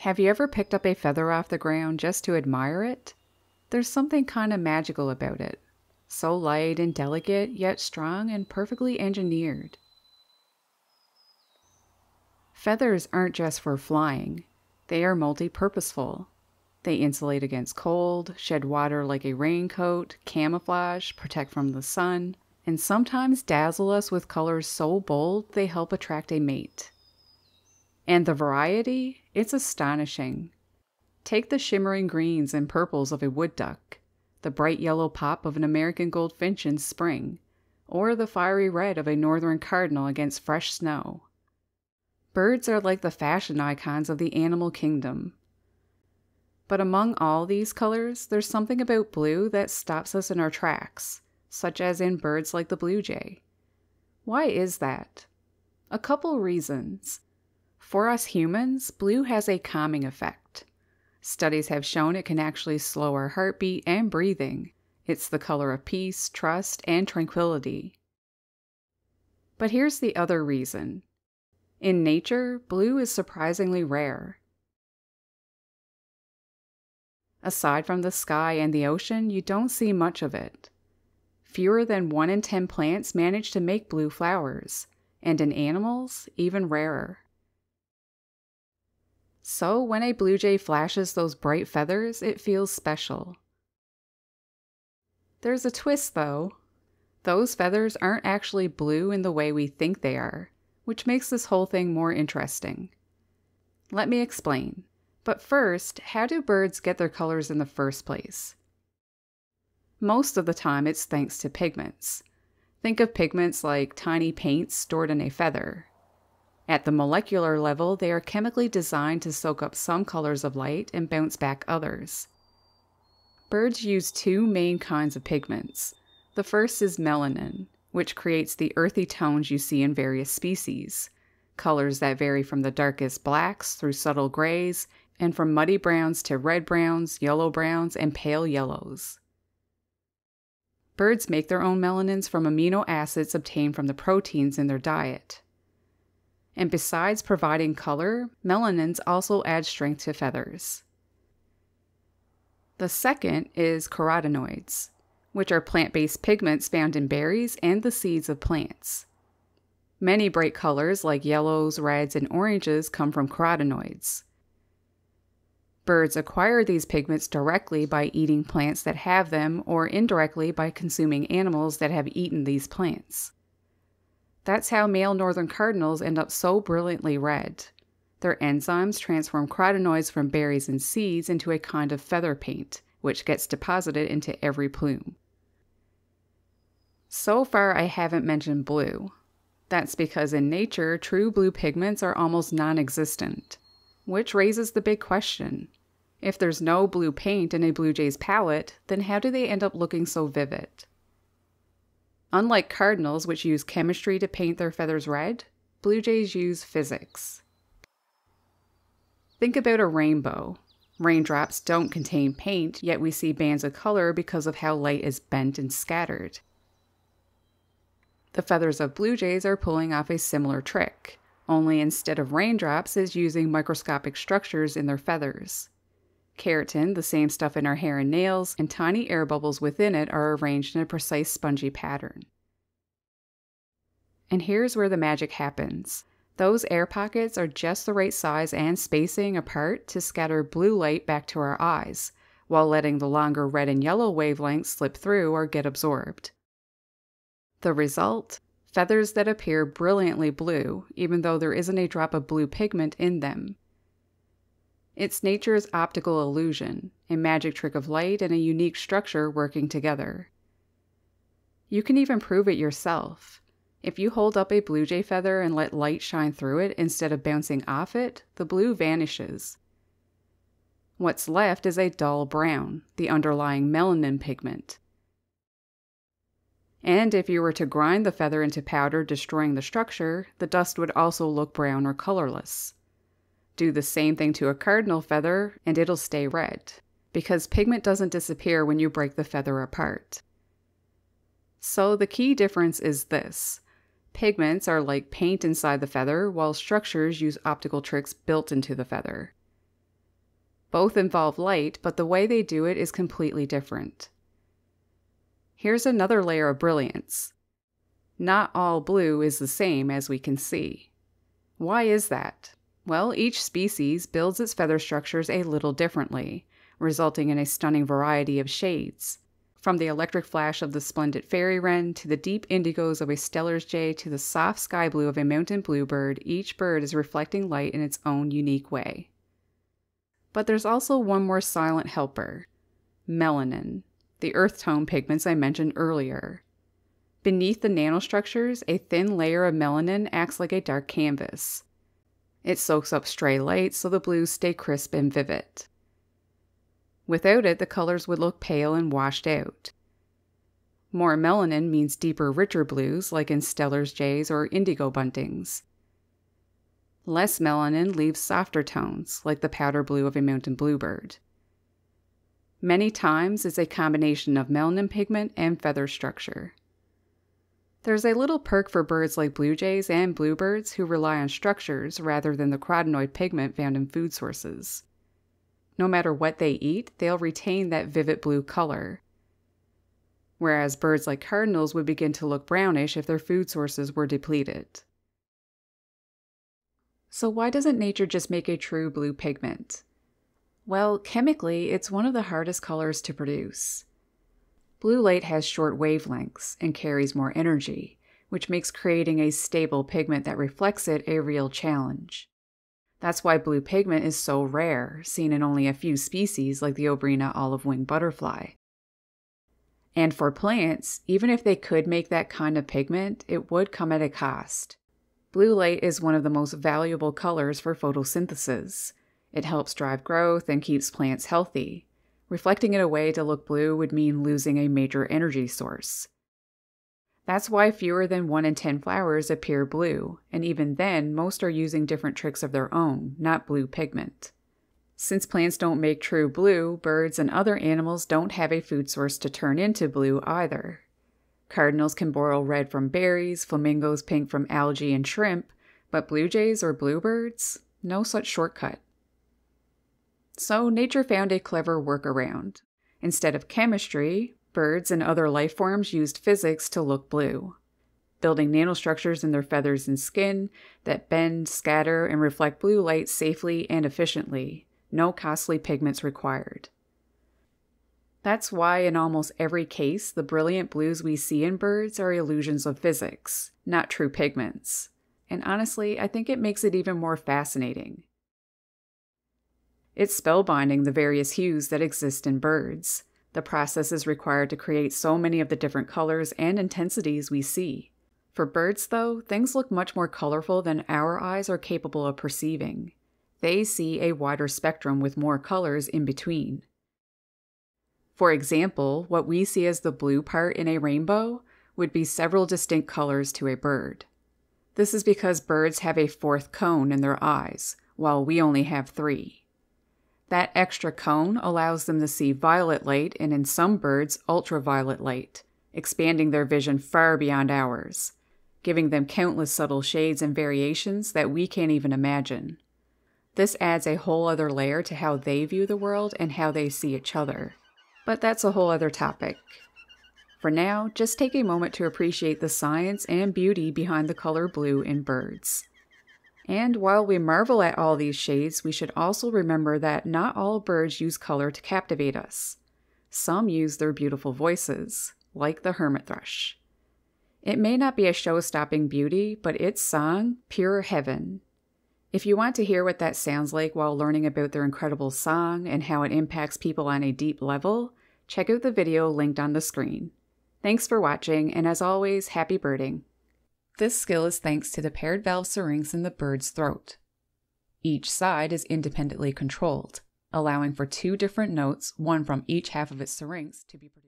Have you ever picked up a feather off the ground just to admire it? There's something kind of magical about it. So light and delicate, yet strong and perfectly engineered. Feathers aren't just for flying, they are multi purposeful. They insulate against cold, shed water like a raincoat, camouflage, protect from the sun, and sometimes dazzle us with colors so bold they help attract a mate. And the variety, it's astonishing. Take the shimmering greens and purples of a wood duck, the bright yellow pop of an American goldfinch in spring, or the fiery red of a northern cardinal against fresh snow. Birds are like the fashion icons of the animal kingdom. But among all these colors, there's something about blue that stops us in our tracks, such as in birds like the blue jay. Why is that? A couple reasons. For us humans, blue has a calming effect. Studies have shown it can actually slow our heartbeat and breathing. It's the color of peace, trust, and tranquility. But here's the other reason. In nature, blue is surprisingly rare. Aside from the sky and the ocean, you don't see much of it. Fewer than 1 in 10 plants manage to make blue flowers, and in animals, even rarer. So, when a blue jay flashes those bright feathers, it feels special. There's a twist, though. Those feathers aren't actually blue in the way we think they are, which makes this whole thing more interesting. Let me explain. But first, how do birds get their colors in the first place? Most of the time, it's thanks to pigments. Think of pigments like tiny paints stored in a feather, at the molecular level, they are chemically designed to soak up some colors of light and bounce back others. Birds use two main kinds of pigments. The first is melanin, which creates the earthy tones you see in various species, colors that vary from the darkest blacks through subtle grays, and from muddy browns to red browns, yellow browns, and pale yellows. Birds make their own melanins from amino acids obtained from the proteins in their diet. And besides providing color, melanins also add strength to feathers. The second is carotenoids, which are plant based pigments found in berries and the seeds of plants. Many bright colors like yellows, reds, and oranges come from carotenoids. Birds acquire these pigments directly by eating plants that have them or indirectly by consuming animals that have eaten these plants. That's how male northern cardinals end up so brilliantly red. Their enzymes transform carotenoids from berries and seeds into a kind of feather paint, which gets deposited into every plume. So far, I haven't mentioned blue. That's because in nature, true blue pigments are almost non existent, which raises the big question. If there's no blue paint in a blue jay's palette, then how do they end up looking so vivid? Unlike cardinals, which use chemistry to paint their feathers red, blue jays use physics. Think about a rainbow. Raindrops don't contain paint, yet we see bands of color because of how light is bent and scattered. The feathers of blue jays are pulling off a similar trick, only instead of raindrops is using microscopic structures in their feathers. Keratin, the same stuff in our hair and nails, and tiny air bubbles within it are arranged in a precise spongy pattern. And here's where the magic happens. Those air pockets are just the right size and spacing apart to scatter blue light back to our eyes, while letting the longer red and yellow wavelengths slip through or get absorbed. The result? Feathers that appear brilliantly blue, even though there isn't a drop of blue pigment in them. It's nature's optical illusion, a magic trick of light and a unique structure working together. You can even prove it yourself. If you hold up a blue jay feather and let light shine through it instead of bouncing off it, the blue vanishes. What's left is a dull brown, the underlying melanin pigment. And if you were to grind the feather into powder, destroying the structure, the dust would also look brown or colorless. Do the same thing to a cardinal feather and it'll stay red, because pigment doesn't disappear when you break the feather apart. So the key difference is this. Pigments are like paint inside the feather, while structures use optical tricks built into the feather. Both involve light, but the way they do it is completely different. Here's another layer of brilliance. Not all blue is the same as we can see. Why is that? Well, each species builds its feather structures a little differently, resulting in a stunning variety of shades. From the electric flash of the splendid fairy wren to the deep indigos of a Steller's jay to the soft sky blue of a mountain bluebird, each bird is reflecting light in its own unique way. But there's also one more silent helper melanin, the earth tone pigments I mentioned earlier. Beneath the nanostructures, a thin layer of melanin acts like a dark canvas. It soaks up stray light so the blues stay crisp and vivid. Without it, the colors would look pale and washed out. More melanin means deeper, richer blues, like in Steller's jays or indigo buntings. Less melanin leaves softer tones, like the powder blue of a mountain bluebird. Many times it's a combination of melanin pigment and feather structure. There's a little perk for birds like blue jays and bluebirds who rely on structures rather than the carotenoid pigment found in food sources. No matter what they eat, they'll retain that vivid blue color. Whereas birds like cardinals would begin to look brownish if their food sources were depleted. So, why doesn't nature just make a true blue pigment? Well, chemically, it's one of the hardest colors to produce. Blue light has short wavelengths and carries more energy, which makes creating a stable pigment that reflects it a real challenge. That's why blue pigment is so rare, seen in only a few species like the Obrina olive wing butterfly. And for plants, even if they could make that kind of pigment, it would come at a cost. Blue light is one of the most valuable colors for photosynthesis. It helps drive growth and keeps plants healthy, Reflecting it away to look blue would mean losing a major energy source. That's why fewer than 1 in 10 flowers appear blue, and even then, most are using different tricks of their own, not blue pigment. Since plants don't make true blue, birds and other animals don't have a food source to turn into blue either. Cardinals can borrow red from berries, flamingos pink from algae and shrimp, but blue jays or bluebirds? No such shortcut. So nature found a clever workaround. Instead of chemistry, birds and other life forms used physics to look blue, building nanostructures in their feathers and skin that bend, scatter, and reflect blue light safely and efficiently. No costly pigments required. That's why, in almost every case, the brilliant blues we see in birds are illusions of physics, not true pigments. And honestly, I think it makes it even more fascinating. It's spellbinding the various hues that exist in birds. The process is required to create so many of the different colors and intensities we see. For birds, though, things look much more colorful than our eyes are capable of perceiving. They see a wider spectrum with more colors in between. For example, what we see as the blue part in a rainbow would be several distinct colors to a bird. This is because birds have a fourth cone in their eyes, while we only have three. That extra cone allows them to see violet light and, in some birds, ultraviolet light, expanding their vision far beyond ours, giving them countless subtle shades and variations that we can't even imagine. This adds a whole other layer to how they view the world and how they see each other. But that's a whole other topic. For now, just take a moment to appreciate the science and beauty behind the color blue in birds. And while we marvel at all these shades, we should also remember that not all birds use color to captivate us. Some use their beautiful voices, like the hermit thrush. It may not be a show stopping beauty, but its song, pure heaven. If you want to hear what that sounds like while learning about their incredible song and how it impacts people on a deep level, check out the video linked on the screen. Thanks for watching, and as always, happy birding. This skill is thanks to the paired valve syrinx in the bird's throat. Each side is independently controlled, allowing for two different notes, one from each half of its syrinx, to be produced.